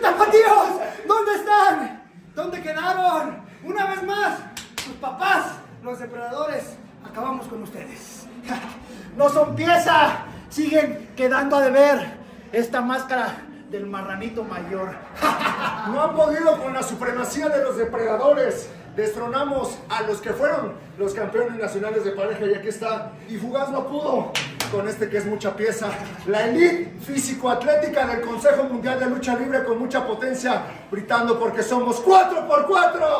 ¡Tapatíos! ¿Dónde están? ¿Dónde quedaron? Una vez más, sus papás, los depredadores, acabamos con ustedes. No son pieza, siguen quedando a deber esta máscara del marranito mayor. No han podido con la supremacía de los depredadores. Destronamos a los que fueron los campeones nacionales de pareja y aquí está. Y Fugaz no pudo con este que es mucha pieza. La elite físico-atlética del Consejo Mundial de Lucha Libre con mucha potencia, gritando porque somos 4x4, 24-7.